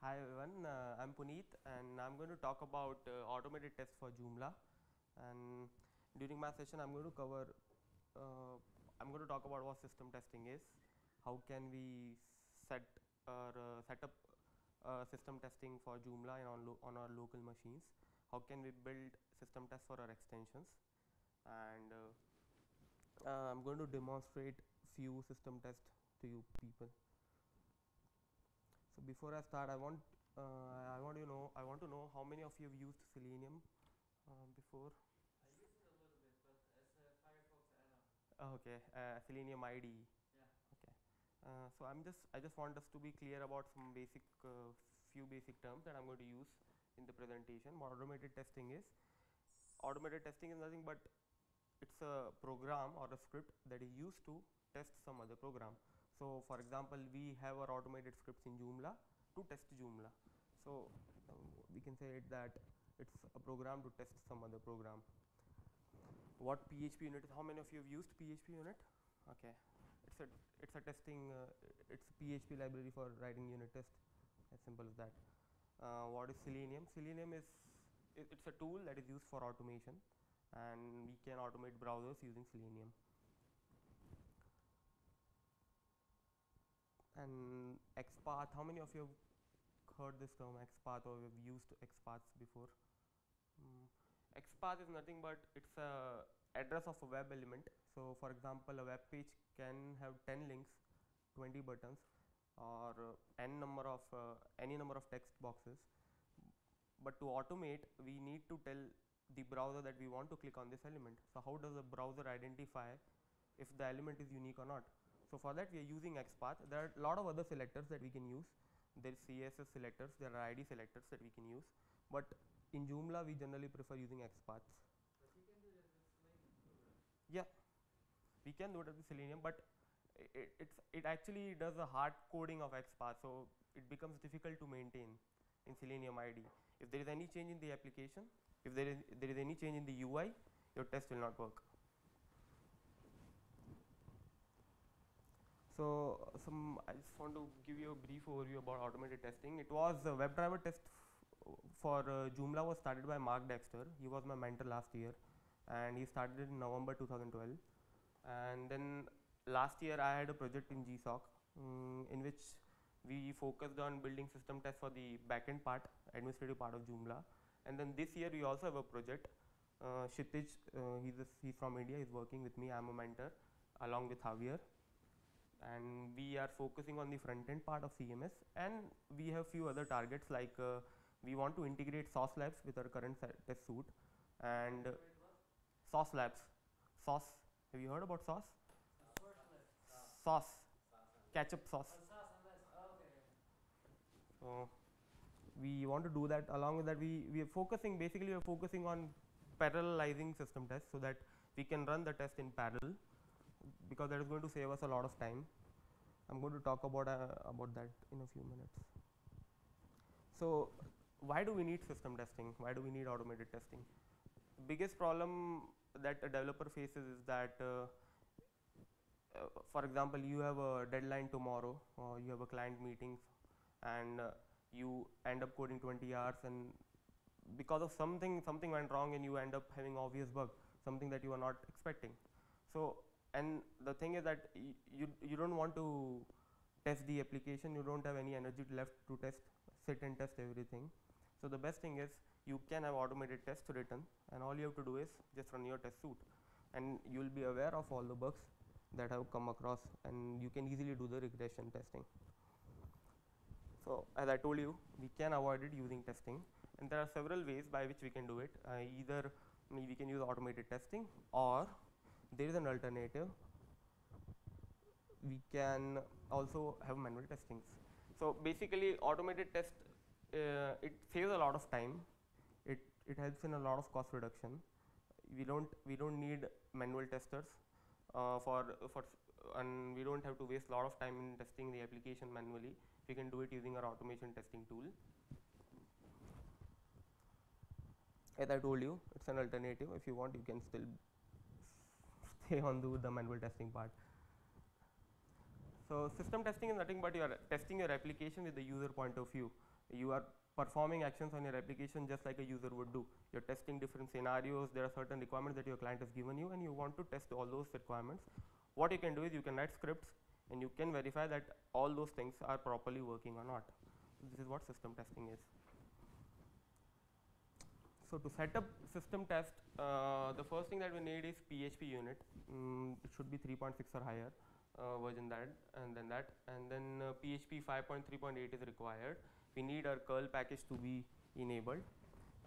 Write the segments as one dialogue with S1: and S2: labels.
S1: Hi everyone, uh, I'm Puneet and I'm going to talk about uh, automated tests for Joomla and during my session I'm going to cover, uh, I'm going to talk about what system testing is, how can we set or uh, set up uh, system testing for Joomla and on, on our local machines, how can we build system tests for our extensions and uh, I'm going to demonstrate few system tests to you people. So before I start, I want uh, I want to know I want to know how many of you have used Selenium uh, before.
S2: I used it a little bit, but as a Firefox add-on.
S1: Okay, uh, Selenium IDE.
S2: Yeah.
S1: Okay. Uh, so I'm just I just want us to be clear about some basic uh, few basic terms that I'm going to use in the presentation. What automated testing is automated testing is nothing but it's a program or a script that is used to test some other program. So for example, we have our automated scripts in Joomla to test Joomla. So um, we can say it that it's a program to test some other program. What PHP unit is? How many of you have used PHP unit? Okay, it's a it's a testing uh, it's a PHP library for writing unit test. As simple as that. Uh, what is Selenium? Selenium is it, it's a tool that is used for automation, and we can automate browsers using Selenium. And XPath, how many of you have heard this term XPath or have used XPaths before? Mm. XPath is nothing but it's a address of a web element. So for example, a web page can have 10 links, 20 buttons, or uh, n number of uh, any number of text boxes. But to automate, we need to tell the browser that we want to click on this element. So how does the browser identify if the element is unique or not? So for that we are using XPath. There are a lot of other selectors that we can use. There is CSS selectors, there are ID selectors that we can use. But in Joomla we generally prefer using XPaths.
S2: But you can do that with Selenium too, right?
S1: Yeah, we can do it with Selenium, but it, it's it actually does a hard coding of XPath, so it becomes difficult to maintain in Selenium IDE. If there is any change in the application, if there is there is any change in the UI, your test will not work. So some I just want to give you a brief overview about automated testing. It was a WebDriver test for uh, Joomla was started by Mark Dexter. He was my mentor last year, and he started in November 2012. And then last year I had a project in GSOC um, in which we focused on building system tests for the backend part, administrative part of Joomla. And then this year we also have a project. Uh, Kshitij, uh, he's, he's from India, he's working with me. I'm a mentor along with Javier and we are focusing on the front end part of CMS and we have few other targets like uh, we want to integrate Sauce Labs with our current test suite and? Sauce Labs. Sauce, have you heard about Sauce? Sauce, ketchup sauce. So we want to do that. Along with that, we we are focusing basically we are focusing on parallelizing system tests so that we can run the test in parallel because that is going to save us a lot of time. I'm going to talk about uh, about that in a few minutes. So why do we need system testing? Why do we need automated testing? Biggest problem that a developer faces is that uh, uh, for example you have a deadline tomorrow or you have a client meeting and uh, you end up coding 20 hours and because of something something went wrong and you end up having obvious bug something that you are not expecting so and the thing is that you you don't want to test the application. You don't have any energy left to test sit and test everything. So the best thing is you can have automated tests written and all you have to do is just run your test suite. And you will be aware of all the bugs that have come across and you can easily do the regression testing. So as I told you, we can avoid it using testing, and there are several ways by which we can do it. Uh, either we can use automated testing, or there is an alternative. We can also have manual testings. So basically, automated test uh, it saves a lot of time. It it helps in a lot of cost reduction. We don't we don't need manual testers uh, for for and we don't have to waste a lot of time in testing the application manually we can do it using our automation testing tool. As I told you, it's an alternative. If you want, you can still on the, the manual testing part. So system testing is nothing but you are testing your application with the user point of view. you are performing actions on your application just like a user would do. You're testing different scenarios. There are certain requirements that your client has given you, and you want to test all those requirements. What you can do is you can write scripts, and you can verify that all those things are properly working or not. This is what system testing is. So to set up system test, uh, the first thing that we need is PHP unit. Mm, it should be 3.6 or higher uh, version that and then that and then uh, PHP 5.3.8 is required. We need our curl package to be enabled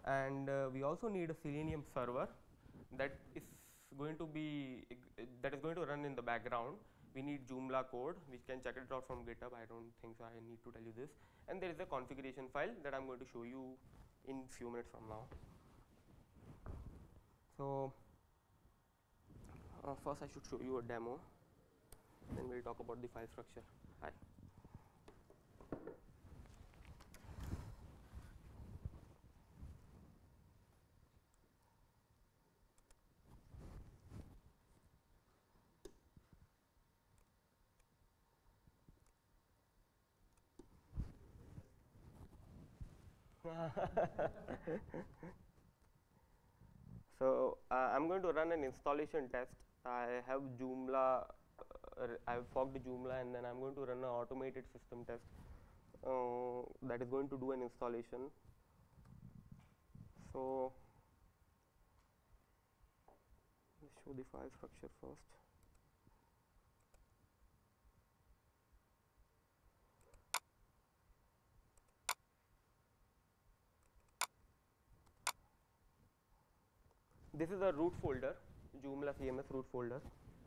S1: and uh, we also need a Selenium server that is going to be that is going to run in the background. We need Joomla code which can check it out from GitHub. I don't think so. I need to tell you this. And there is a configuration file that I'm going to show you in few minutes from now. So uh, first I should show you a demo, then we'll talk about the file structure. Hi. So uh, I'm going to run an installation test. I have Joomla, uh, I've forked Joomla, and then I'm going to run an automated system test uh, that is going to do an installation. So show the file structure first. This is a root folder, Joomla CMS root folder.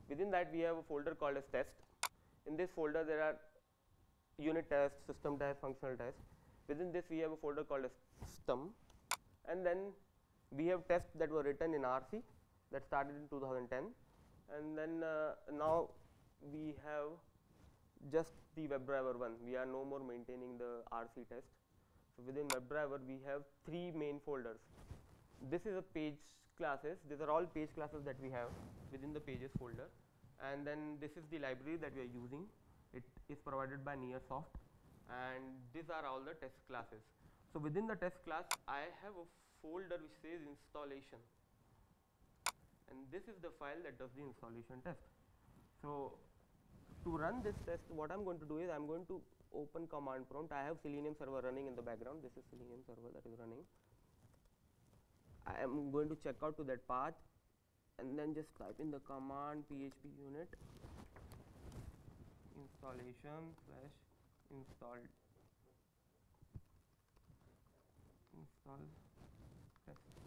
S1: Within that, we have a folder called as test. In this folder, there are unit test, system test, functional test. Within this, we have a folder called as system, and then we have tests that were written in RC that started in 2010, and then uh, now we have just the WebDriver one. We are no more maintaining the RC test. So within WebDriver, we have three main folders. This is a page classes. These are all page classes that we have within the pages folder, and then this is the library that we are using. It is provided by Nearsoft, and these are all the test classes. So within the test class, I have a folder which says installation, and this is the file that does the installation test. So to run this test, what I'm going to do is I'm going to open command prompt. I have Selenium server running in the background. This is Selenium server that is running. I am going to check out to that path and then just type in the command php unit installation slash install install test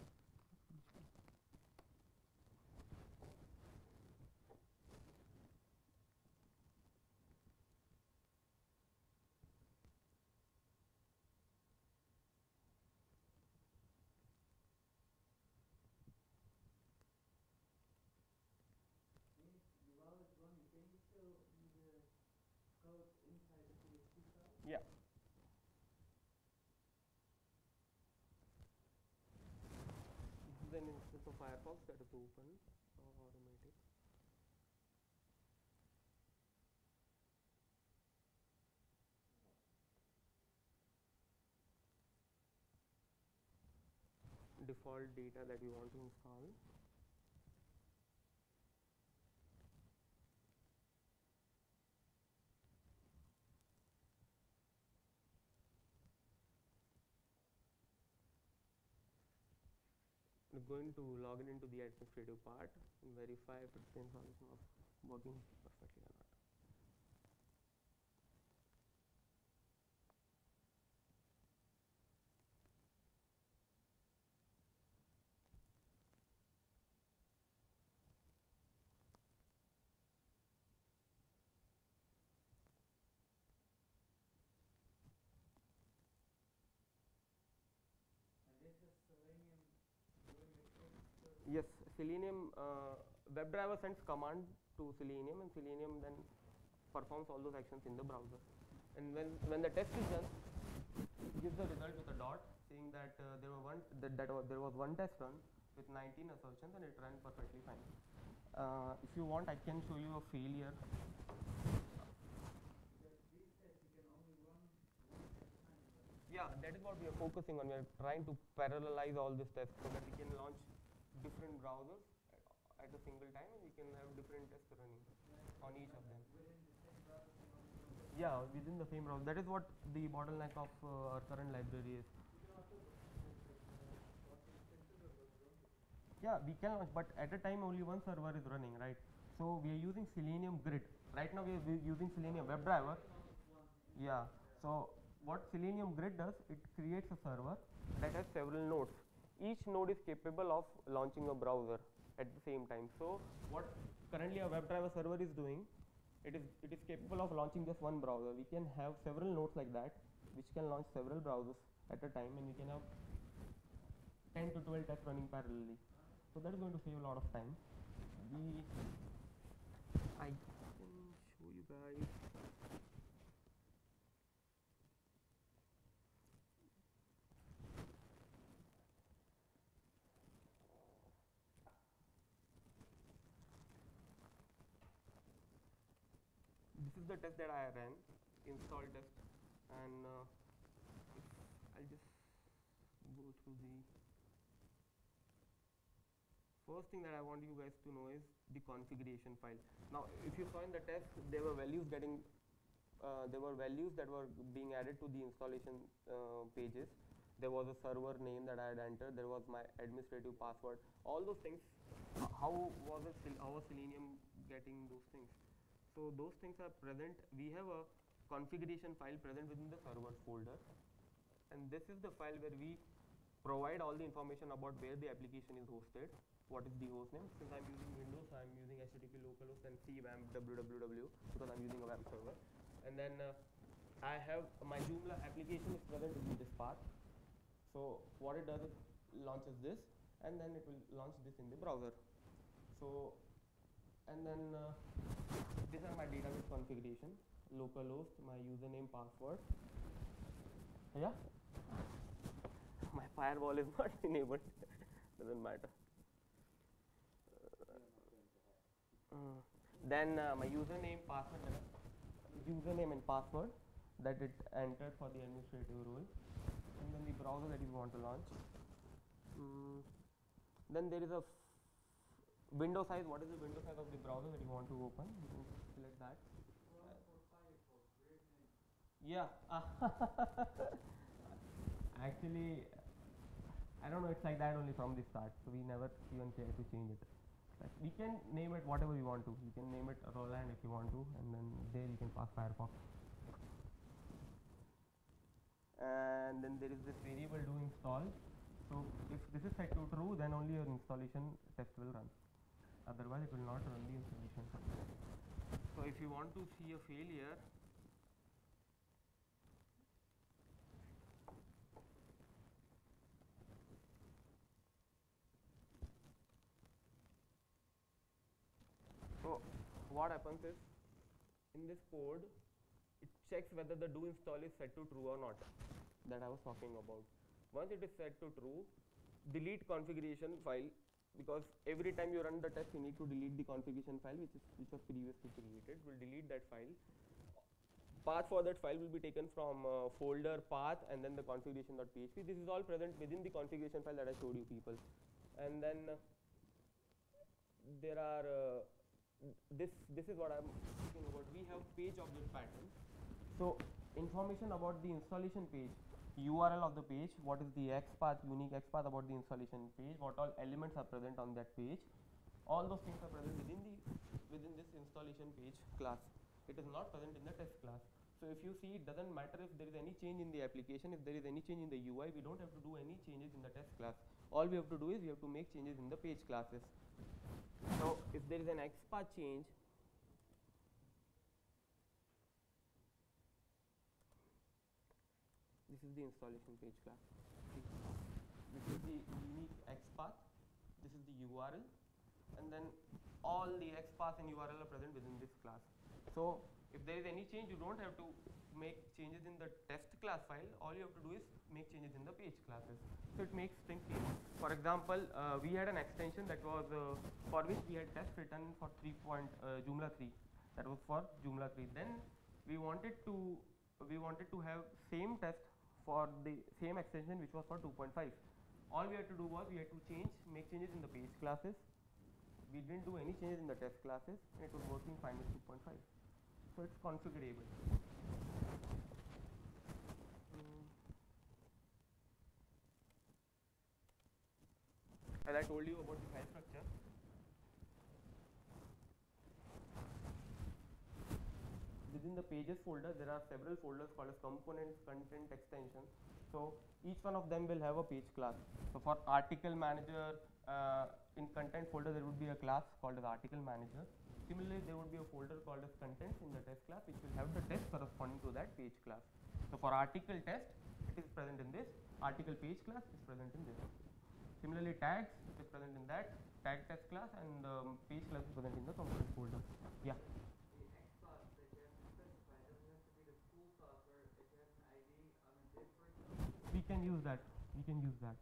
S2: While it's running, can you show me the code inside the PHP file?
S1: Yeah. An instance of firefox that is open or automatic. Default data that you want to install We're going to log in into the administrative part and verify if it's of working perfectly or not.
S2: And this is Selenium doing the test. so-
S1: Yes, Selenium uh, WebDriver sends command to Selenium, and Selenium then performs all those actions in the browser. And when when the test is done, gives the result with a dot saying that uh, there were one that, that was, there was one test run with 19 assertions and it ran perfectly fine. Uh, if you want, I can show you a failure. Yeah, that is what we are focusing on. We are trying to parallelize all these tests so that we can launch different browsers at, a single time and we can have different tests running on each of them. Yeah, within the same browser. That is what the bottleneck of uh, our current library is. Yeah, we can launch, but at a time only one server is running, right? So we are using Selenium Grid. Right now we are using Selenium WebDriver. Yeah. So what Selenium Grid does, it creates a server that has several nodes. Each node is capable of launching a browser at the same time. So what currently a WebDriver server is doing, it is it is capable of launching just one browser. We can have several nodes like that, which can launch several browsers at a time, and we can have 10 to 12 tests running parallelly. So that is going to save a lot of time. We I can show you guys. The test that I ran, install test, and uh, I'll just go through the first thing that I want you guys to know is the configuration file. Now, if you saw in the test, there were values getting, uh, there were values that were being added to the installation uh, pages. There was a server name that I had entered. There was my administrative password. All those things. How was it? How was Selenium getting those things? So those things are present. We have a configuration file present within the servers folder, and this is the file where we provide all the information about where the application is hosted, what is the host name. Since I'm using Windows, I'm using HTTP localhost and cwamp www because I'm using a web server. And then uh, I have my Joomla application is present in this path. So what it does is launches this, and then it will launch this in the browser. So and then uh, these are my database configuration, localhost, my username, password. Yeah. My firewall is not enabled. Doesn't matter. Uh, then uh, my username, password, username and password that it entered for the administrative role, and then the browser that you want to launch. Mm, then there is a window size. What is the window size of the browser that you want to open? Select that. Yeah. Actually, I don't know. It's like that only from the start. So we never even care to change it. We can name it whatever you want to. You can name it Roland if you want to, and then there you can pass Firefox. And then there is this variable do install. So if this is set to true, then only your installation test will run. Otherwise, it will not run the installation. So if you want to see a failure, So what happens is in this code it checks whether the do install is set to true or not that I was talking about. Once it is set to true, delete configuration file because every time you run the test you need to delete the configuration file which is which was previously created. We'll delete that file. Path for that file will be taken from uh, folder path and then the configuration.php. This is all present within the configuration file that I showed you people. And then uh, there are uh, this this is what I'm speaking about. We have page object pattern. So information about the installation page, URL of the page, what is the XPath, unique XPath about the installation page, what all elements are present on that page. All those things are present within the within this installation page class. It is not present in the test class. So if you see, it doesn't matter if there is any change in the application, if there is any change in the UI, we don't have to do any changes in the test class. All we have to do is we have to make changes in the page classes. So if there is an XPath change, this is the installation page class. This is the unique XPath, this is the URL, and then all the XPath and URL are present within this class. So if there is any change, you don't have to make changes in the test class file. All you have to do is make changes in the page classes. So it makes things easy. For example, uh, we had an extension that was uh, for which we had test written for 3 point uh, Joomla 3. That was for Joomla 3. Then we wanted to we wanted to have same test for the same extension which was for 2.5 all we had to do was we had to change make changes in the base classes. We didn't do any changes in the test classes and it was working fine with 2.5 so it's configurable. Mm. as I told you about the file structure within the pages folder there are several folders called as components content extension so each one of them will have a page class. So for article manager uh, in content folder there would be a class called as article manager. Similarly there would be a folder called as contents in the test class which will have the test corresponding to that page class. So for article test it is present in this. Article page class is present in this. Similarly tags is present in that. Tag test class and um, page class is present in the component folder. Yeah
S2: The XPath that you have to specify doesn't have to be the full software. If you have an ID on a disk, for example,
S1: we can use that. We can use that.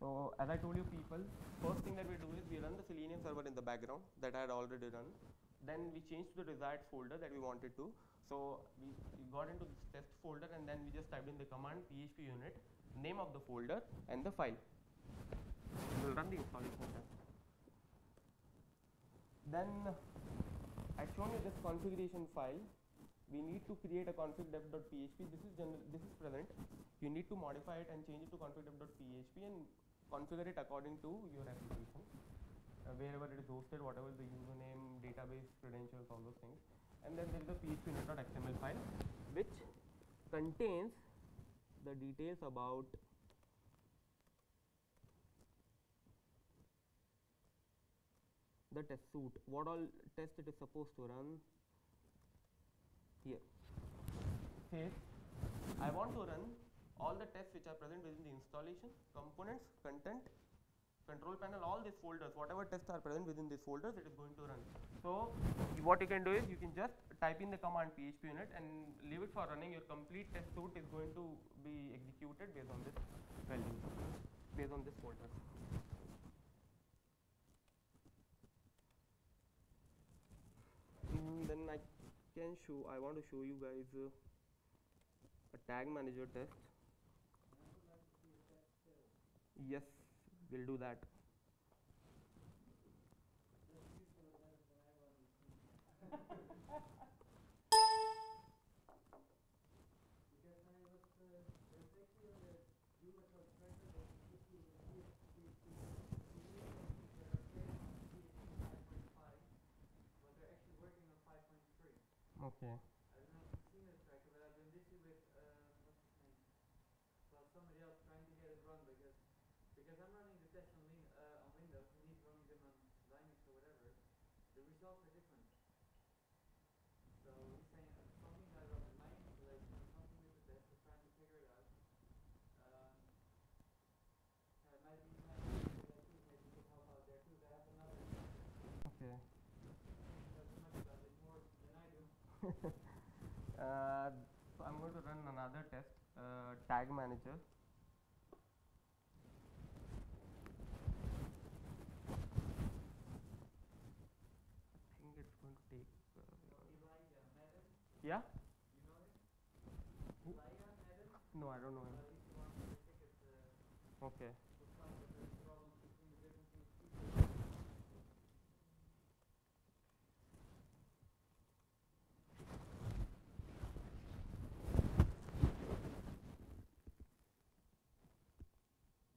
S1: So as i told you people first thing that we do is we run the selenium server in the background that i had already run. Then we changed to the desired folder that we wanted to. So we, we got into this test folder and then we just typed in the command php unit name of the folder and the file. We will run the installation then i've shown you this configuration file we need to create a config config.php this is general this is present. You need to modify it and change it to config config.php and configure it according to your application uh, wherever it is hosted whatever the username database credentials all those things. And then there is a php.xml file which contains the details about the test suite what all test it is supposed to run here. Says I want to run all the tests which are present within the installation components content control panel all these folders. Whatever tests are present within these folders it is going to run. So what you can do is you can just type in the command php unit and leave it for running. Your complete test suite is going to be executed based on this value based on this folder. Mm, then I can show I want to show you guys uh, a tag manager test. Yes we'll do that
S2: because when I was, uh, there was actually on the Joomla Code tracker that you could see the PHP, there are pairs of PHP 5.5, but they're actually working on 5.3.
S1: okay
S2: I don't know if you've seen this tracker, but I've been busy with, uh, what's his name? Well, somebody else trying to get it run because, because I'm running the test on, Lin- uh, on Windows and he's running them on Linux or whatever. The results are different. So he's saying uh, something got wrong in my installation or something with the test, we're trying to figure it out. Um, uh, it might be, might be a good idea, maybe you could help out there too, 'cause I have another
S1: okay
S2: who knows much about it more than I do.
S1: Uh, so I'm going to run another test uh, tag manager. I think it's going to take uh, yeah? No I don't know him.
S2: Uh, he's the one with the ticket, uh,
S1: okay
S2: to find that there's problems between the different PHP.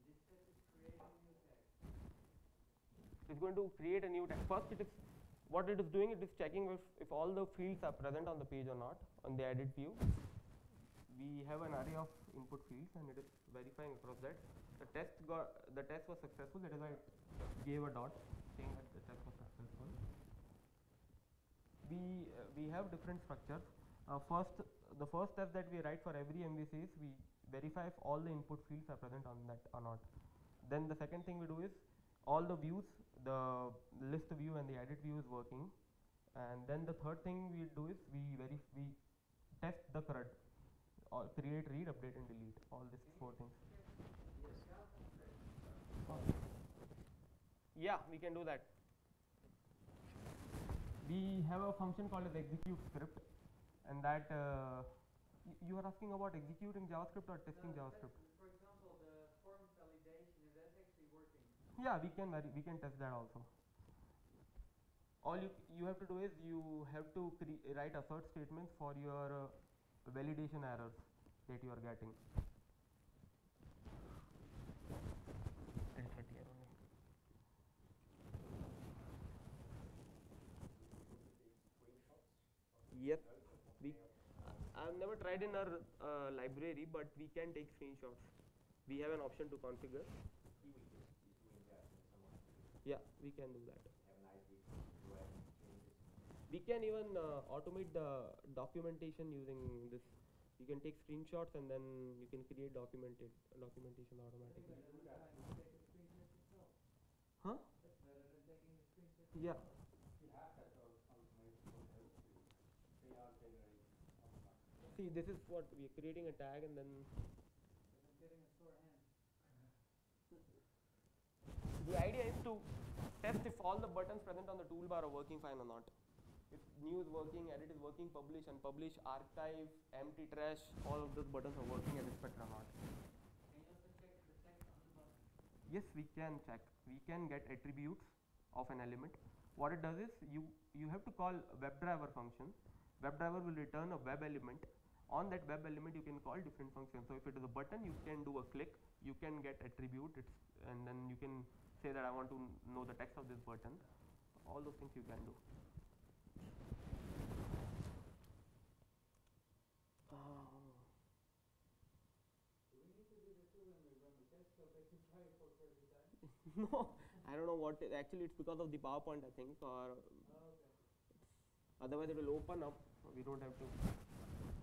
S2: This test is creating new tags.
S1: It's going to create a new tag. First, it is what it is doing. It is checking if, if all the fields are present on the page or not on the edit view. We have an array of input fields, and it is verifying across that. The test got the test was successful. That is why it gave a dot saying that the test was successful. We uh, we have different structures. Uh, first, the first test that we write for every MVC is we verify if all the input fields are present on that or not. Then the second thing we do is all the views, the list view and the edit view is working. And then the third thing we do is we verif we test the CRUD, or create, read, update, and delete. All these four things. Yeah, we can do that. We have a function called as execute script. and that uh, you are asking about executing JavaScript or testing
S2: No,
S1: JavaScript.
S2: test- For example, the form validation, if that's actually working.
S1: Yeah, we can we can test that also. All you you have to do is you have to write assert statements for your uh, validation errors that you are getting. Yes, we. I've never tried in our uh, library, but we can take screenshots. We have an option to configure. Yeah, we can do that. We can even uh, automate the documentation using this. You can take screenshots and then you can create documented documentation automatically. Huh? Yeah. See, this is what we are creating a tag and then
S2: I'm getting a sore hand.
S1: The idea is to test if all the buttons present on the toolbar are working fine or not. If new is working, edit is working, publish, and publish, archive, empty trash, all of those buttons are working as expected or not. Yes, we can check. We can get attributes of an element. What it does is you you have to call WebDriver function. WebDriver will return a web element. On that web element, you can call different functions. So if it is a button, you can do a click. You can get attribute. And then you can say that I want to know the text of this button. All those things you can do.
S2: Do we need to do this too when we run the test so they can try it for every time?
S1: no, I don't know what. It, actually, it's because of the PowerPoint, I think, or
S2: Oh, okay.
S1: Otherwise, it will open up. We don't have to.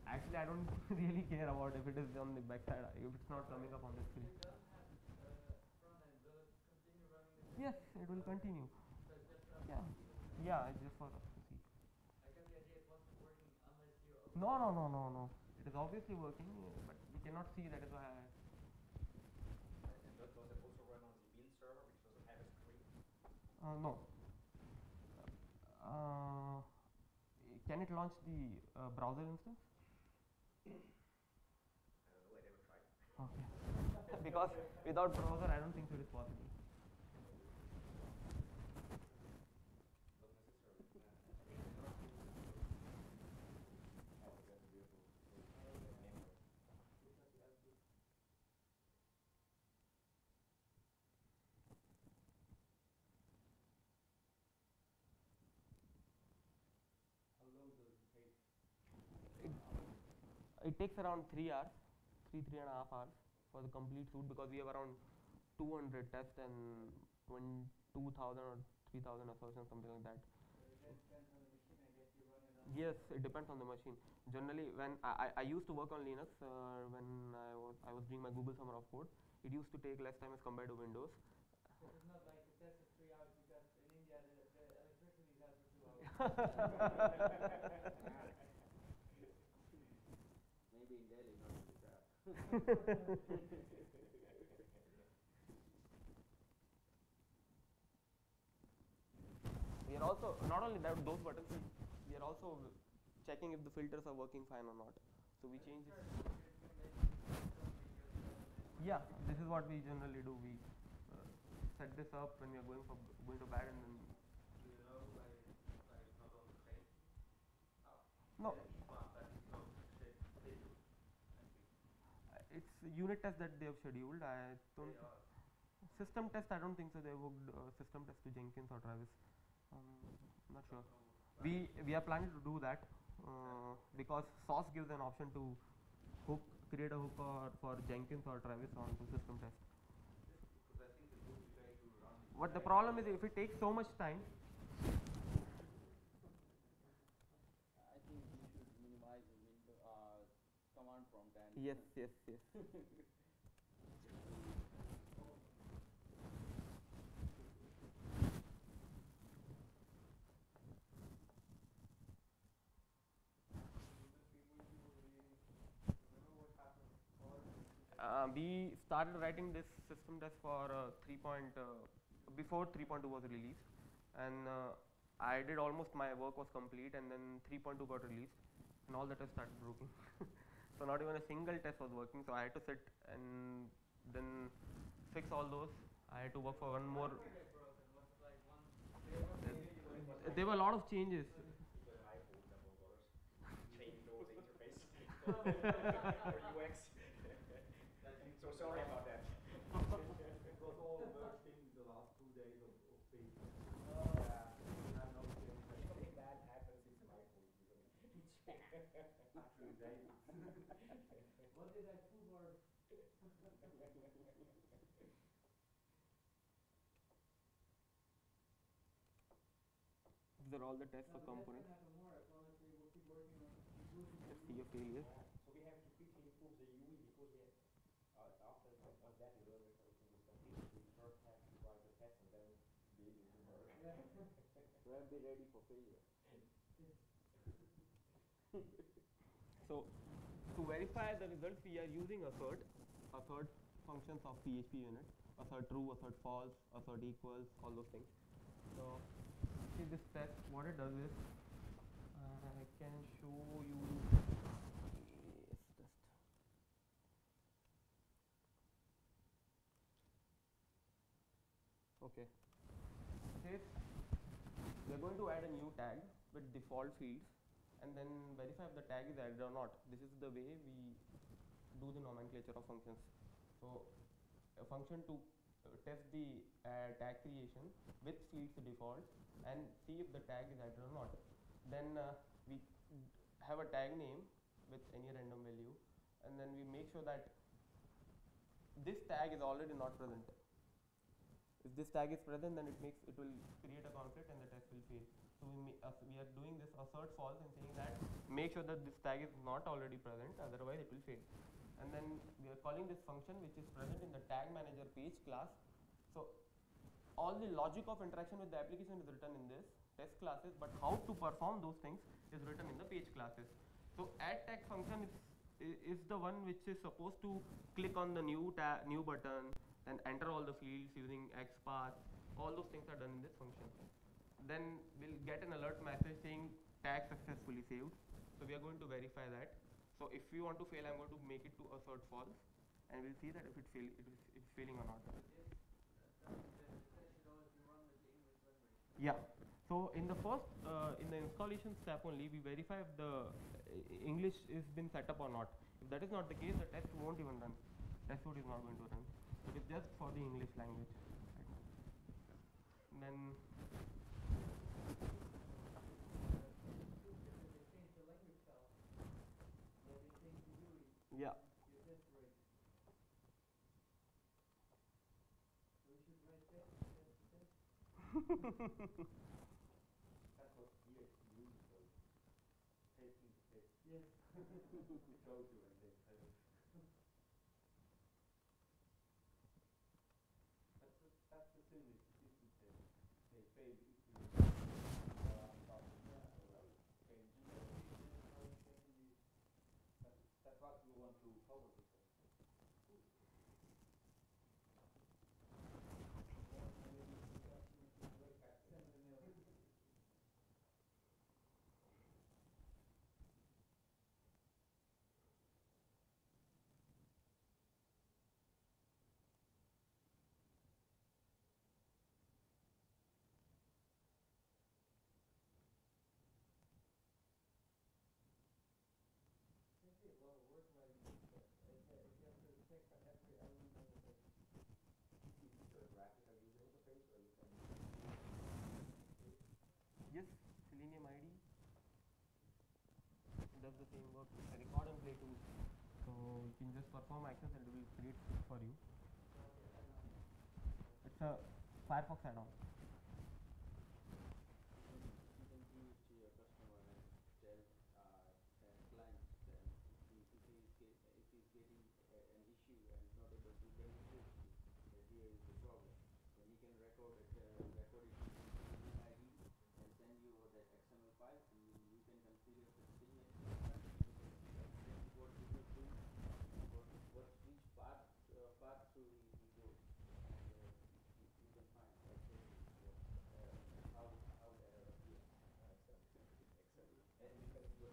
S1: Actually, I don't really care about if it is on the backside. If it's not coming up on the screen.
S2: It does have uh, front end. Will it continue running the
S1: Yes, it will continue.
S2: So it's just for us
S1: Yeah.
S2: to see what it
S1: Yeah, it's just for us to see.
S2: I got the idea it wasn't working unless you.
S1: No, no, no, no, no. It is obviously working, uh, but we cannot see. That is why. I,
S3: And does does also run on the build server, which doesn't have a screen?
S1: uh, no. Uh, can it launch the uh, browser instance?
S3: I don't know, I never tried.
S1: Okay. because without browser, I don't think so it is possible.
S3: Not necessarily. Uh, Oh, that's beautiful. Memory.
S2: How long does it take?
S1: It takes around three hours, three three and a half hours for the complete suite because we have around 200 tests and 20 2,000 or 3,000 assertions, something like that.
S2: So it depends on the machine, I guess you run it on.
S1: Yes, it depends on the machine. Generally, when I, I, I used to work on Linux, uh, when I was I was doing my Google Summer of Code, it used to take less time as compared to Windows.
S2: So it's not like the test is three hours because in India the, the electricity is out for two hours.
S3: Maybe in Delhi, not in Gujarat.
S1: We are also not only that those buttons, we, are also checking if the filters are working fine or not. So we change it. Yeah, this is what we generally do. We uh, set this up when we are going for going to bed and then
S3: Do you know why, why it's not on the train?
S1: no,
S3: It's not, but it's not scheduled. scheduled.
S1: uh, it's unit test that they have scheduled. I don't system test. I don't think so. They would uh, system test to Jenkins or Travis. Um, not sure. We we are planning to do that uh, because Sauce gives an option to hook create a hook or for Jenkins or Travis onto system test.
S3: Because I think it would be better to run it.
S1: But the problem is if it takes so much time,
S4: I think we should minimize the window, uh, command prompt and.
S1: Yes, yes, yes. Uh, we started writing this system test for uh, 3. Point, uh, before 3.2 was released, and uh, I did almost my work was complete, and then 3.2 got released. and all the tests started working. so not even a single test was working. So I had to sit and then fix all those. I had to work for one more. There were a lot of changes.
S3: So sorry about that.
S5: It was all merged in the last two days of, of being.
S3: Yeah.
S5: I'm not saying that
S3: Something bad happens, it's my fault usually.
S5: actually David.
S2: What did I toolbar?
S1: These are all the tests for
S2: No, but that's
S1: components.
S2: gonna happen more as long as we will keep working on improving the
S1: Let's see your failures.
S3: So we have to quickly improve the UI because we have, uh, after once once that is everything is complete. We first have to write the test and then be able to merge.
S2: Yeah.
S4: Be ready for failure.
S1: So to verify the results, we are using assert, assert functions of PHP unit, assert true, assert false, assert equals, all those things. So see this test, what it does is, uh, I can show you. Test. Okay. Says we are going to add a new tag with default fields and then verify if the tag is added or not. This is the way we do the nomenclature of functions. So a function to uh, test the uh, tag creation with fields default and see if the tag is added or not. Then uh, we have a tag name with any random value and then we make sure that this tag is already not present. If this tag is present, then it makes it will create a conflict and the test will fail. So we uh, we are doing this assert false and saying that make sure that this tag is not already present, otherwise it will fail. And then we are calling this function which is present in the tag manager page class. So all the logic of interaction with the application is written in this test classes, but how to perform those things is written in the page classes. So add tag function is is the one which is supposed to click on the new tab new button and enter all the fields using XPath. All those things are done in this function. Then we'll get an alert message saying tag successfully saved. So we are going to verify that. So if you want to fail, I'm going to make it to assert false, and we'll see that if fail, it is it's failing or not.
S2: The, the test should always be run with the English language.
S1: Yeah. So in the first, uh, in the installation step only, we verify if the uh, English is been set up or not. If that is not the case, the test won't even run. Test code is not going to run. It is just for the English language. And then
S2: Because they changed the language style. But they changed the GUI,
S1: yeah,
S2: your test rate. So we should write test, test, test.
S5: That's what use for taking the.
S2: Yes.
S5: It shows you and they kind of. That's the, that's the thing with the system tests. They fail if you. Uh, start with that, or else change the- That's, that's what we want to follow this.
S2: Send the mail. It's actually a lot of work writing this test. If you if you have to check for every element of the test.
S3: Is this a graphical user interface or you can
S1: yes, Selenium IDE does the same work. A record and play tool. So you can just perform actions and it will create for you. It's a Firefox add-on.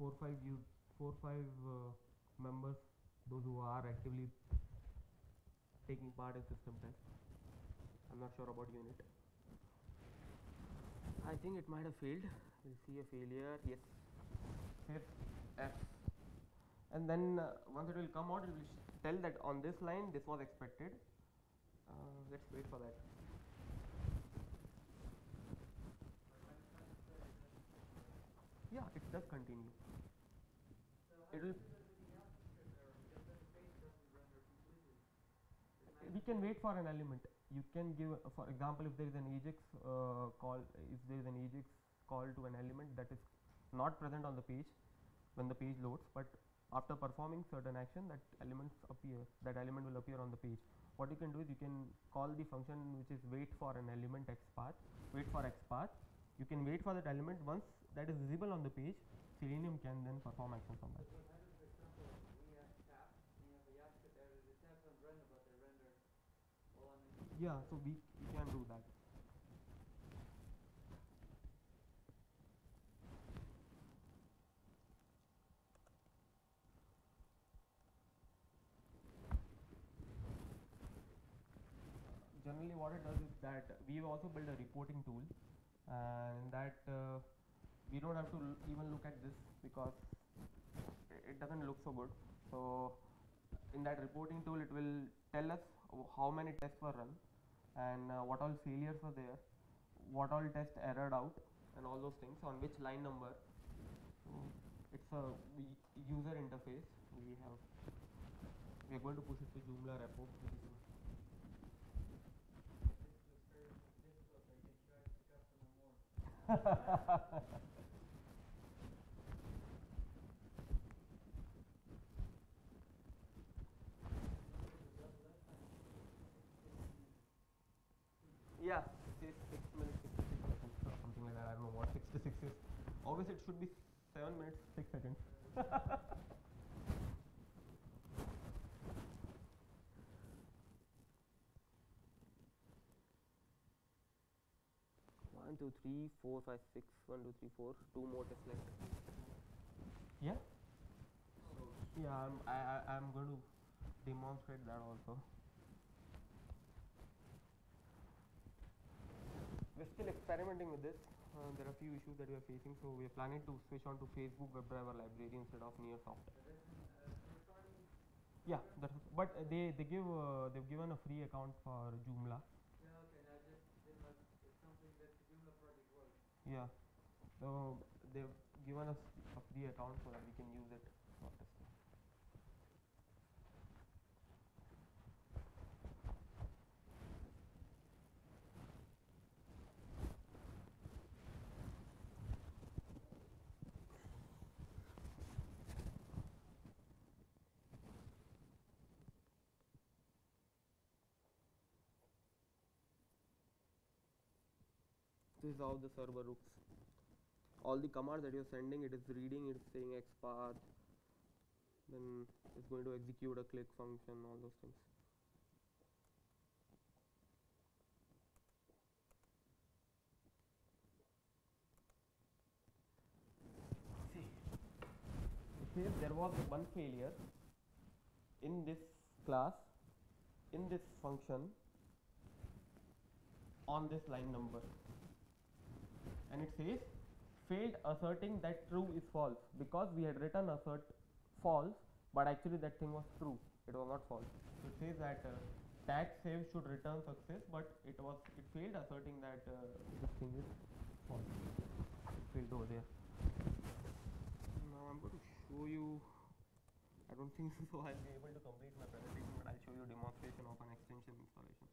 S1: four five you four five uh, members, those who are actively taking part in system test. I'm not sure about unit. I think it might have failed. We'll see a failure. Yes. Hit F. And then uh, once it will come out, it will tell that on this line this was expected. Uh, let's wait for that. Yeah, it does continue. It will. We can wait for an element. You can give, uh, for example, if there is an Ajax uh, call, if there is an Ajax call to an element that is not present on the page when the page loads, but after performing certain action, that elements appear. That element will appear on the page. What you can do is you can call the function which is wait for an element x path, wait for XPath. You can wait for that element once that is visible on the page. Selenium can then perform actions on that. Yeah, so we, we can do that. Generally, what it does is that we have also built a reporting tool, and that uh, we don't have to even look at this because it doesn't look so good. So, in that reporting tool, it will tell us how many tests were run, and uh, what all failures were there, what all tests errored out, and all those things on which line number. So it's a user interface. We have we are going to push it to Joomla repo. pretty soon.
S2: This looks very difficult, so you can charge the customer more.
S1: Yeah, it says six minutes, sixty-six seconds, or something like that. I don't know what sixty-six is. Obviously, it should be seven minutes, six seconds. One, two, three, four, five, six. One, two, three, four. Two more tests left. Yeah. Yeah, I'm, I, I, I'm going to demonstrate that also. We're still experimenting with this. Uh, there are a few issues that we are facing, so we are planning to switch on to Facebook WebDriver library instead of NearSoft. Yeah, that's, but uh, they they give uh, they've given a free account for Joomla.
S2: Yeah, okay, I just didn't know if it's something that Joomla project was.
S1: Yeah, so they've given us a free account so that we can use it for testing. This is how the server looks. All the commands that you're sending, it is reading, it's saying xpath, then it's going to execute a click function, all those things. See, there was one failure in this class, in this function, on this line number and it says failed asserting that true is false. Because we had written assert false but actually that thing was true. It was not false. So it says that uh, tag save should return success but it was it failed asserting that uh, this thing is false. It failed over there. Now i'm going to show you. I don't think so i'll be able to complete my presentation but i'll show you demonstration of an extension installation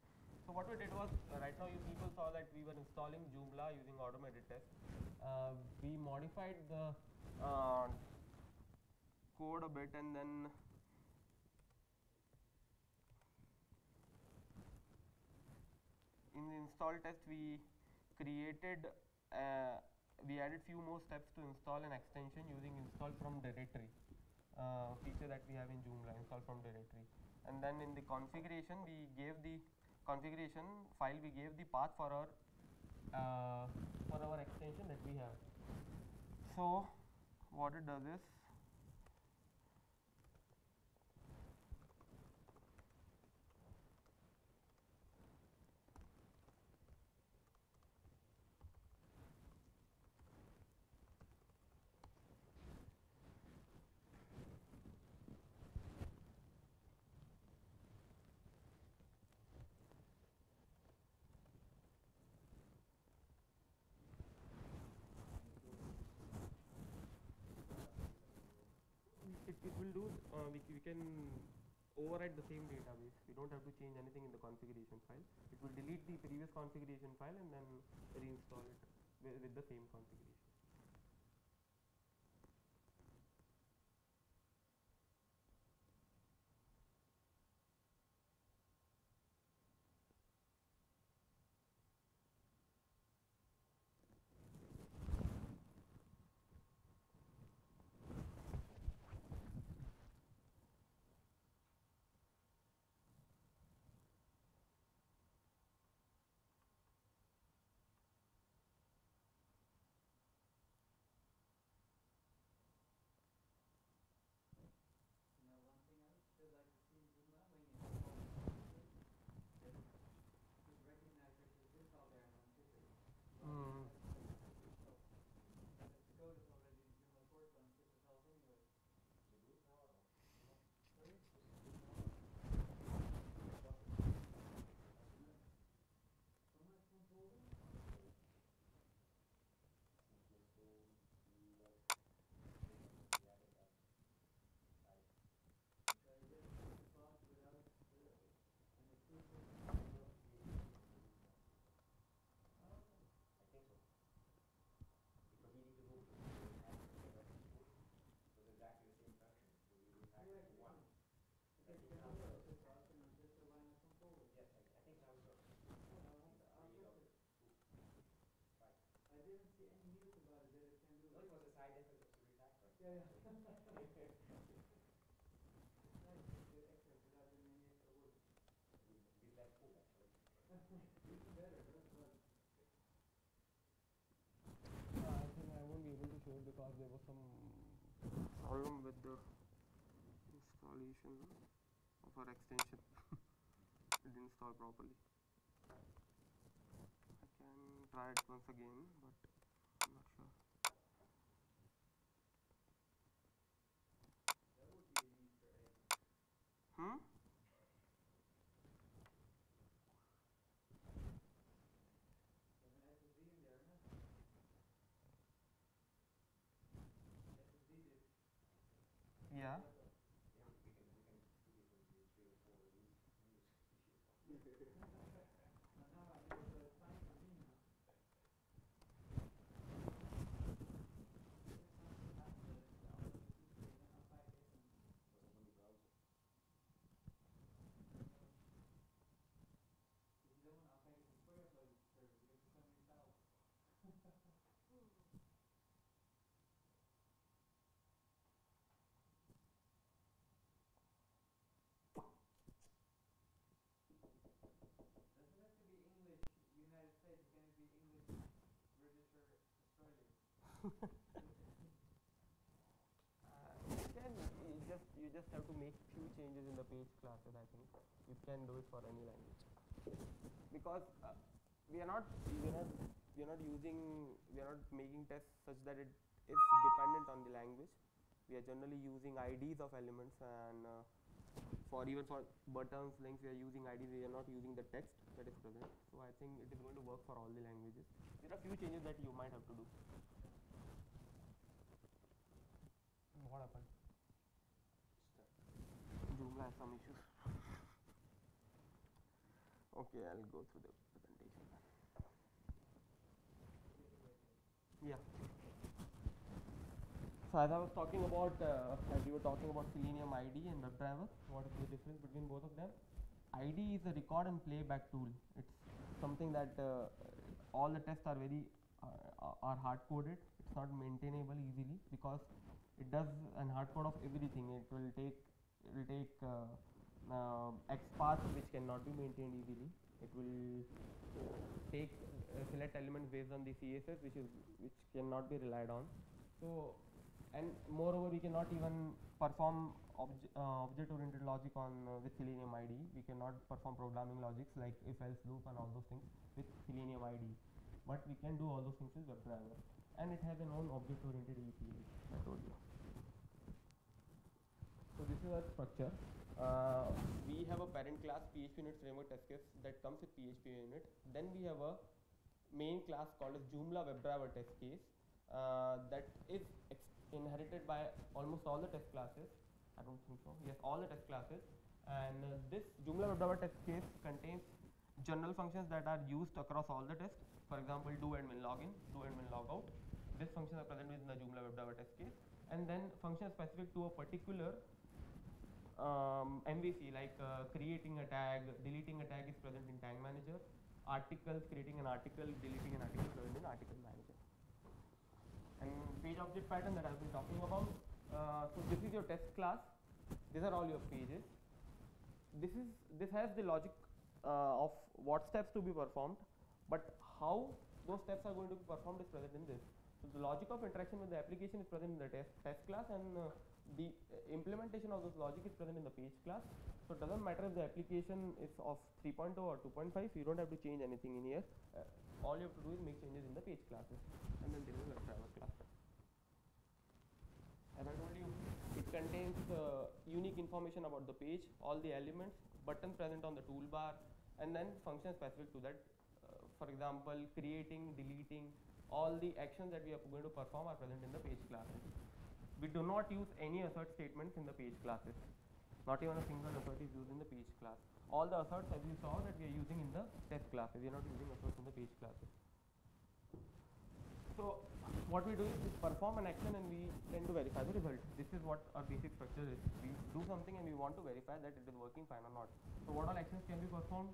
S1: so what we did was uh, right now you people saw that we were installing Joomla using automated test. Uh, we modified the uh, code a bit and then in the install test we created uh, we added few more steps to install an extension using install from directory uh, feature that we have in Joomla install from directory and then in the configuration we gave the configuration file we gave the path for our uh, for our extension that we have. So what it does is it, will do uh, we, we can override the same database. We don't have to change anything in the configuration file. It will delete the previous configuration file and then reinstall it with, with the same configuration
S2: You know, one thing I would still like to see in Joomla when you install something, that it should recognize that there's this out there and unzip it.
S1: Mm.
S2: If the code is already in Joomla core, so unzip the files anyway. Sorry? Format controller? Try this spot without the, an exclusive.
S3: I think so. Because we need to go to the refactor, the refactor was exactly the same function. So we refactored to one.
S2: Okay, because it was just us and I'm just a line of controller.
S3: Yes, I, I think how it works.
S2: I'll
S3: Read it
S2: test
S3: out.
S2: it.
S3: Right.
S2: I didn't see any news about it that it can do
S3: No,
S2: it.
S3: it was a side effect of the refactor.
S2: Yeah, yeah. It's nice to get access without doing any extra work.
S3: With, with that code actually.
S2: Even better, that's what.
S1: Uh, I think I won't be able to show it because there was some problem with the installation of our extension. it didn't install properly. I can try it once again, but I'm not sure.
S2: That would be an Easter egg.
S1: Hmm?
S2: There's an SSD in there, huh? SSD disk.
S1: Yeah.
S3: Yeah, we can, we can put it into three or four news, news issues.
S2: And now I know the time for me now. Six months after the download the Easter egg, then I'll find it and
S3: Was open the browser.
S2: If you don't want, I'll pay some Square for it, for because there's so many files. Does it have to be English United States? Can it be English register Australia?
S1: Uh, you can you just you just have to make few changes in the page classes. I think you can do it for any language because uh, we are not we are not we are not using we are not making tests such that it is dependent on the language. We are generally using IDs of elements and uh, for even for buttons links we are using IDs. We are not using the text that is present. So I think it is going to work for all the languages. There are few changes that you might have to do. What happened? Joomla has some issues. Okay, I'll go through the presentation. Yeah. So as I was talking about, uh, as we were talking about Selenium IDE and WebDriver, what is the difference between both of them? IDE is a record and playback tool. It's something that uh, all the tests are very uh, are hard coded. It's not maintainable easily because it does an hard code of everything. It will take it will take uh, uh, XPath which cannot be maintained easily. It will take select elements based on the CSS which is which cannot be relied on. So and moreover we cannot even perform obj- uh, object oriented logic on uh, with Selenium IDE. We cannot perform programming logics like if else loop and all those things with Selenium IDE. But we can do all those things with WebDriver and it has an own object oriented API I told you. So this is our structure. Uh, we have a parent class PHPUnit framework test case that comes with PHPUnit. Then we have a main class called as Joomla WebDriver test case uh, that is inherited by almost all the test classes. I don't think so. Yes, all the test classes. And uh, this Joomla WebDriver test case contains general functions that are used across all the tests. For example, do admin login, do admin logout. These functions are present within the Joomla WebDriver test case. And then functions specific to a particular um, MVC like uh, creating a tag, deleting a tag is present in Tag Manager. Articles, creating an article, deleting an article is present in Article Manager. And page object pattern that I've been talking about. Uh, so this is your test class. These are all your pages. This is this has the logic uh, of what steps to be performed, but how those steps are going to be performed is present in this. So the logic of interaction with the application is present in the test test class, and uh, the implementation of this logic is present in the page class. So it doesn't matter if the application is of 3.0 or 2.5. You don't have to change anything in here. Uh, all you have to do is make changes in the page classes, and then there is a driver class. As I told you, it contains uh, unique information about the page, all the elements, buttons present on the toolbar, and then functions specific to that. Uh, for example, creating, deleting, all the actions that we are going to perform are present in the page classes. We do not use any assert statements in the page classes. Not even a single assert is used in the page class. All the asserts, as you saw, that we are using in the test classes. We are not using asserts in the page classes. So what we do is we perform an action and we tend to verify the result. This is what our basic structure is. We do something and we want to verify that it is working fine or not. So what all actions can be performed?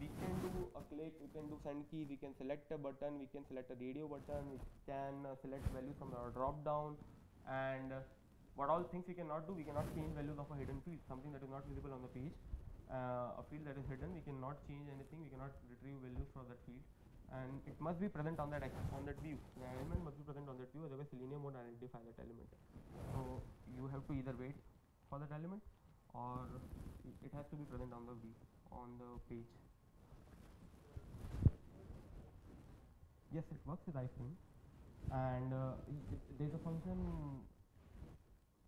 S1: We can do a click, we can do send key, we can select a button, we can select a radio button, we can uh, select values from our drop down and uh, what all things we cannot do, we cannot change values of a hidden field, something that is not visible on the page. Uh, a field that is hidden, we cannot change anything, we cannot retrieve values from that field and it must be present on that on that view. The element must be present on that view, otherwise Selenium won't identify that element. So you have to either wait for that element or it has to be present on the view, on the page. Yes, it works with iframe, and uh, there's a function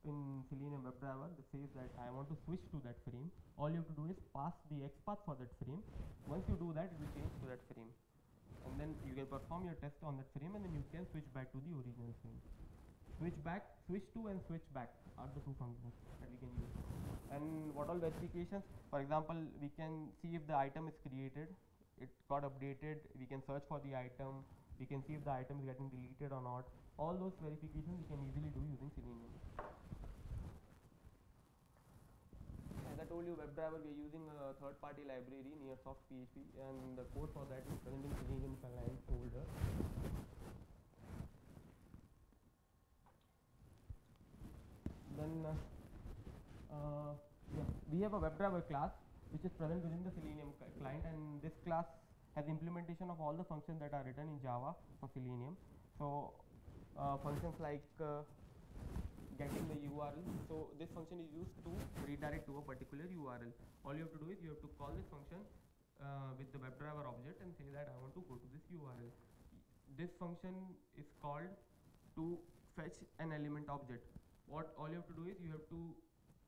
S1: in Selenium WebDriver that says that I want to switch to that frame. All you have to do is pass the XPath for that frame. Once you do that, it will change to that frame and then you can perform your test on that frame and then you can switch back to the original frame. Switch back, switch to and switch back are the two functions that we can use. And what all verifications? For example, we can see if the item is created, it got updated, we can search for the item, we can see if the item is getting deleted or not. All those verifications we can easily do using Selenium. As I told you, WebDriver, we are using a third-party library, Nearsoft PHP, and the code for that is present in Selenium client folder. Then, uh, uh, yeah, we have a WebDriver class which is present within the Selenium client, and this class has implementation of all the functions that are written in Java for Selenium. So, uh, functions like uh, getting the URL. So this function is used to redirect to a particular URL. All you have to do is you have to call this function uh, with the WebDriver object and say that I want to go to this URL. This function is called to fetch an element object. What all you have to do is you have to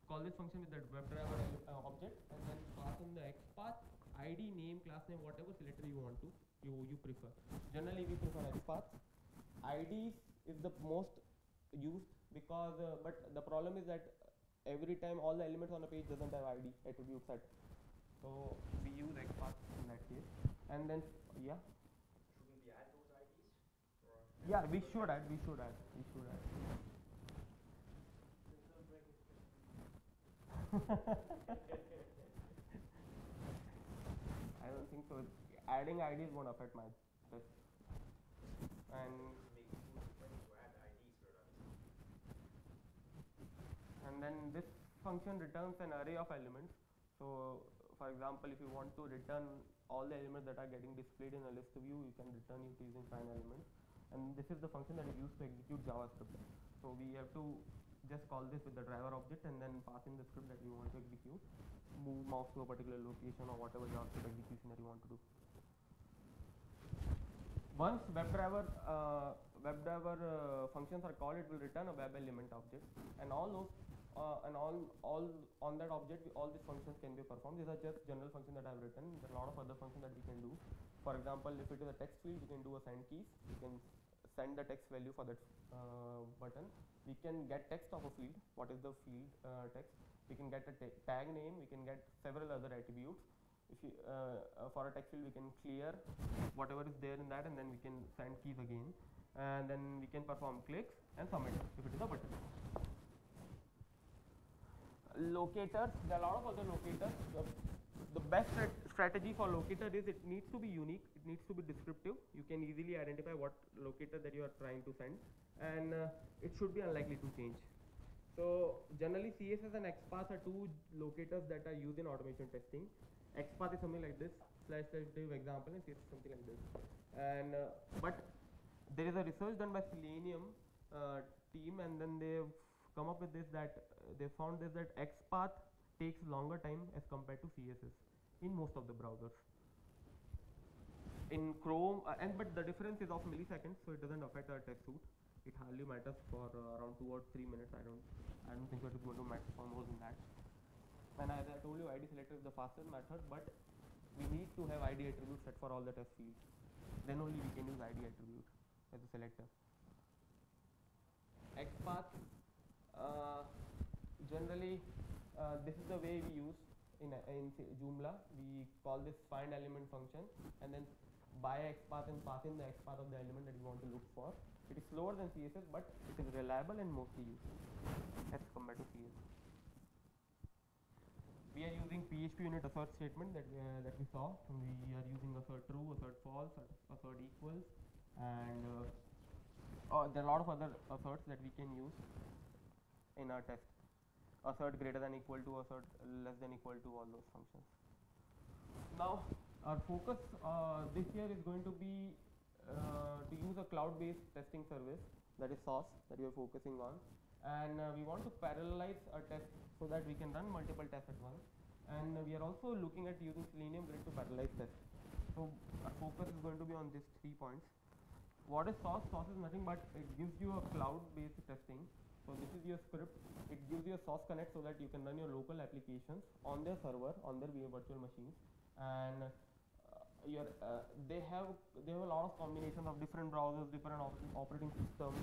S1: call this function with that WebDriver uh, object and then pass in the XPath, ID, name, class name, whatever selector you want to, you, you prefer. Generally we prefer XPath. IDs is the most used because uh, but the problem is that every time all the elements on a page doesn't have id attribute set so we use xpath in that case and then yeah
S3: Shouldn't we add those IDs?
S1: Yeah we should add we should add we should add i don't think so adding IDs won't affect my test. And and then this function returns an array of elements. So, for example, if you want to return all the elements that are getting displayed in a list view, you can return it using find elements. And this is the function that is used to execute JavaScript. So we have to just call this with the driver object and then pass in the script that you want to execute, move mouse to a particular location or whatever JavaScript execution that you want to do. Once WebDriver uh, WebDriver uh, functions are called, it will return a web element object, and all those uh, and all all on that object, all these functions can be performed. These are just general functions that I have written. There are a lot of other functions that we can do. For example, if it is a text field, we can do assign keys. We can send the text value for that uh, button. We can get text of a field. What is the field uh, text? We can get a ta- tag name. We can get several other attributes. If you uh, uh, for a text field, we can clear whatever is there in that, and then we can send keys again, and then we can perform clicks and submit if it is a button locators there are a lot of other locators the, best strategy for locator is it needs to be unique it needs to be descriptive. You can easily identify what locator that you are trying to send and uh, it should be unlikely to change. So generally css and xpath are two locators that are used in automation testing. Xpath is something like this slash slash div example and css something like this. And uh, but there is a research done by selenium uh, team and then they've come up with this that uh, they found this that XPath takes longer time as compared to CSS in most of the browsers. In Chrome, uh, and but the difference is of milliseconds, so it doesn't affect our test suite. It hardly matters for uh, around two or three minutes. I don't, I don't think it is going to matter for more than that. And as I told you, ID selector is the fastest method, but we need to have ID attribute set for all the test fields. Then only we can use ID attribute as a selector. XPath uh, generally uh, this is the way we use in, in Joomla we call this find element function and then by xpath and pass in the xpath of the element that we want to look for. It is slower than css but it is reliable and mostly used as compared to css we are using php unit assert statement that uh, that we saw. We are using assert true assert false assert equals and uh, oh, there are a lot of other asserts that we can use in our test assert greater than equal to assert less than equal to all those functions. Now our focus uh, this year is going to be uh, to use a cloud based testing service that is sauce that we are focusing on. And uh, we want to parallelize our test so that we can run multiple tests at once. And we are also looking at using selenium grid to parallelize tests. So our focus is going to be on these three points. What is sauce sauce is nothing but it gives you a cloud based testing so this is your script. It gives you a sauce connect so that you can run your local applications on their server on their virtual machines, and uh, your uh, they have they have a lot of combinations of different browsers, different op operating systems,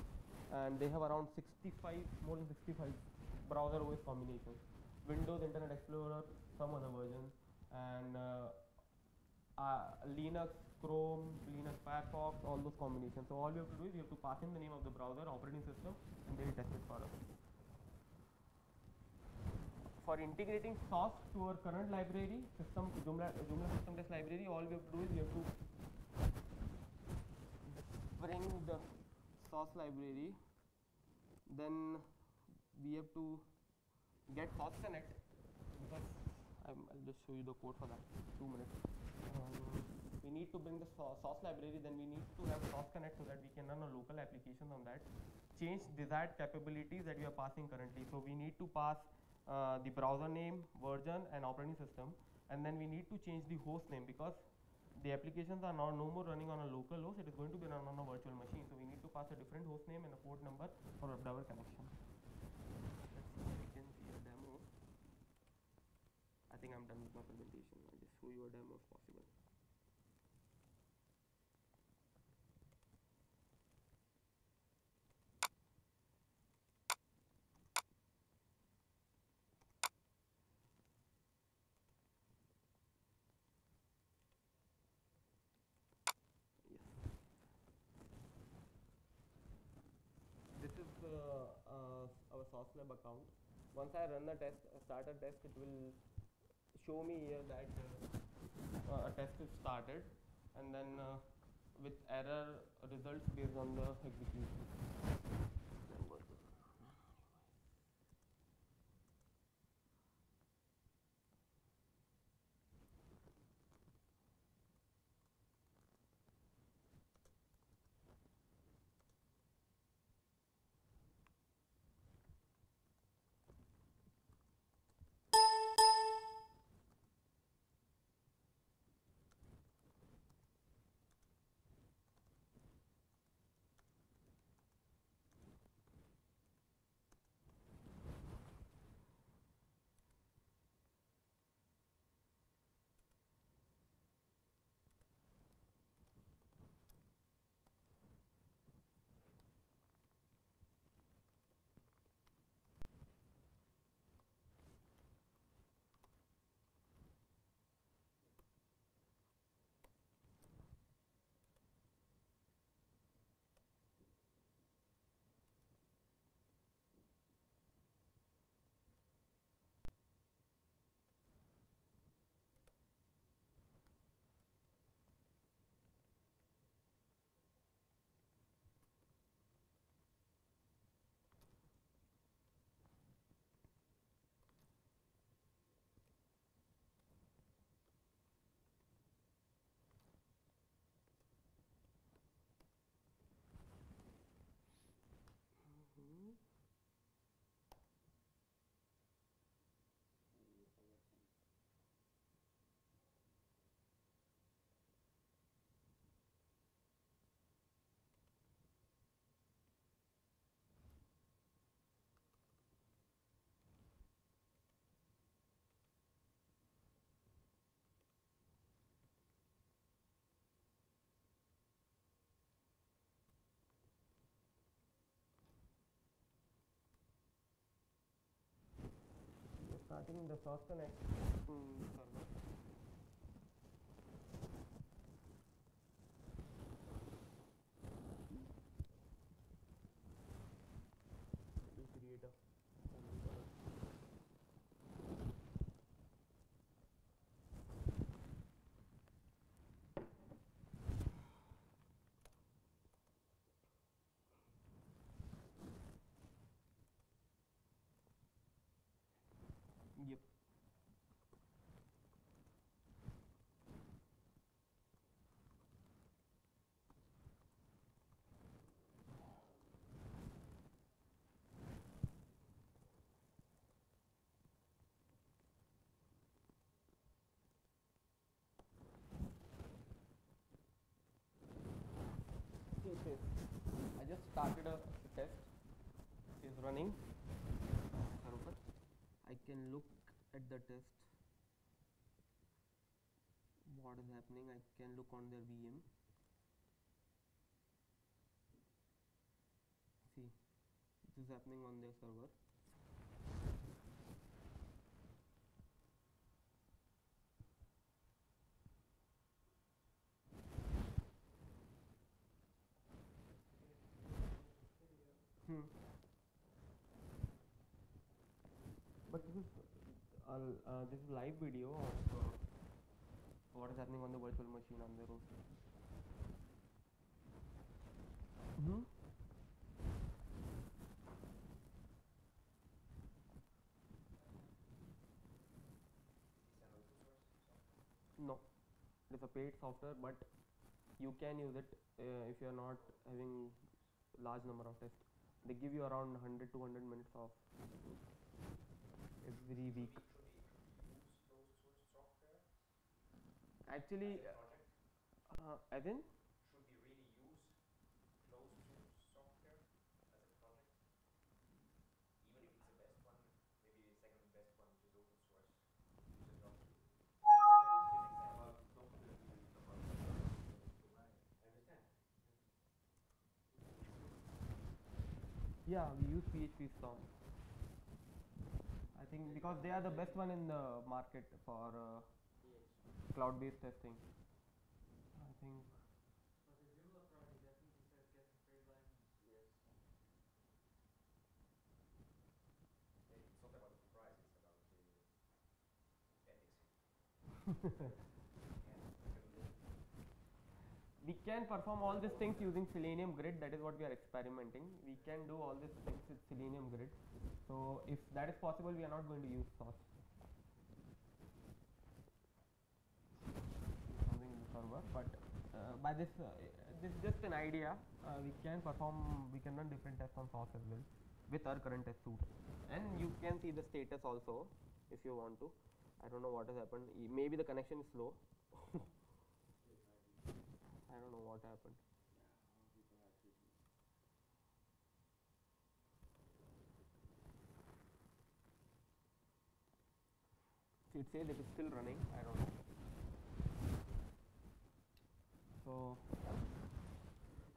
S1: and they have around 65 more than 65 browser OS combinations. Windows, Internet Explorer, some other versions, and uh, uh, Linux, Chrome, Linux Firefox, all those combinations. So all we have to do is we have to pass in the name of the browser, operating system, and they will test it for us. For integrating sauce to our current library, system Joomla, Joomla system test library, all we have to do is we have to bring the sauce library, then we have to get sauce connect because I'm, I'll just show you the code for that. Two minutes. Um, we need to bring the sauce library, then we need to have sauce connect so that we can run a local application on that. Change desired capabilities that we are passing currently. So we need to pass uh, the browser name, version, and operating system, and then we need to change the host name because the applications are now no more running on a local host. It is going to be run on a virtual machine. So we need to pass a different host name and a port number for a WebDriver connection. I think I'm done with my presentation. I'll just show you a demo if possible. Yes. This is uh, account. Once I run the test, uh, start a test, it will show me here that uh, uh, a test is started and then uh, with error results based on the execution. We're starting the first connect. Mm, Нет. Can look at the test. What is happening? I can look on their VM. See, this is happening on their server. Uh, uh, this is live video of uh, what is happening on the virtual machine on the road. Hmm. No, it is a paid software, but you can use it uh, if you are not having large number of tests. They give you around 100 200 minutes of every week. Actually, uh, as in
S3: Should we really use closed source software as a project? Even if it's the best one, maybe the second best one, which is open source, use it not to.
S1: Yeah, we use PHP Storm. I think because they are the best one in the market for uh, cloud-based testing. I think. We can perform all these things using selenium grid that is what we are experimenting we can do all these things with selenium grid so if that is possible we are not going to use sauce something in the server but uh, by this uh, this is just an idea. Uh, we can perform we can run different tests on sauce as well with our current test suite. And you can see the status also if you want to. I don't know what has happened. Maybe the connection is slow. I don't know what happened. It says it is still running. I don't know so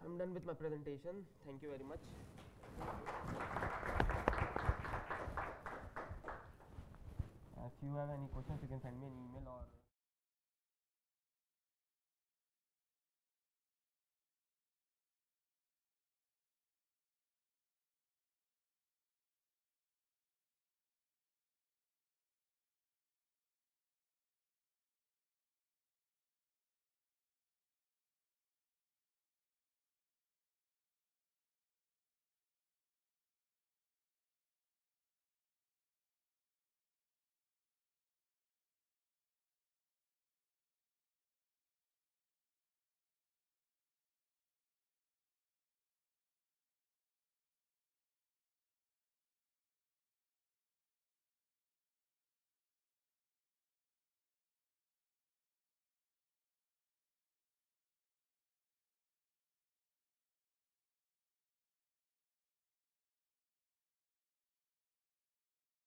S1: I'm done with my presentation. Thank you very much. If you have any questions you can send me an email or